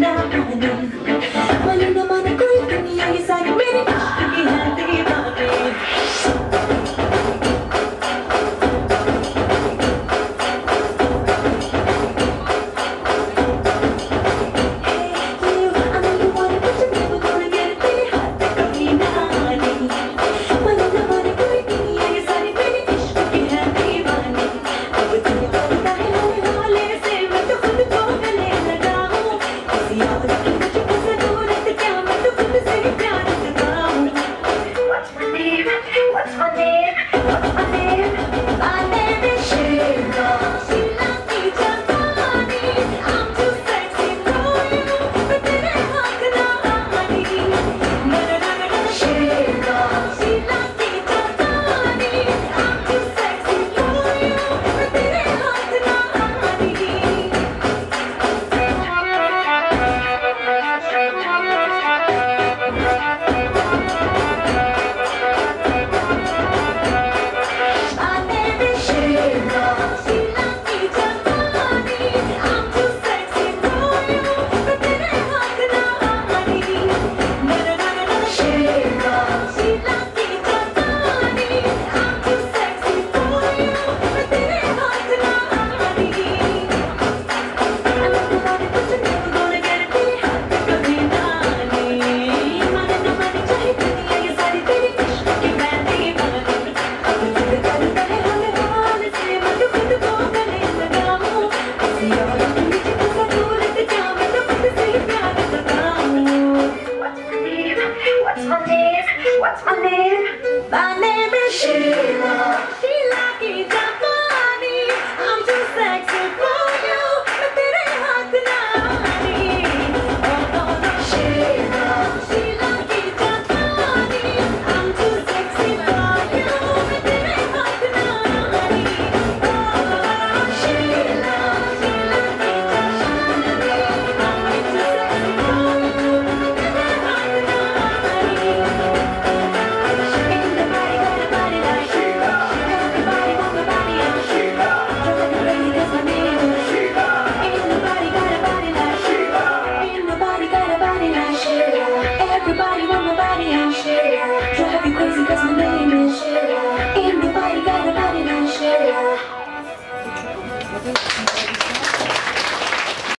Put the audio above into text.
down, coming down. What's my name? My name is Sheila. on out else.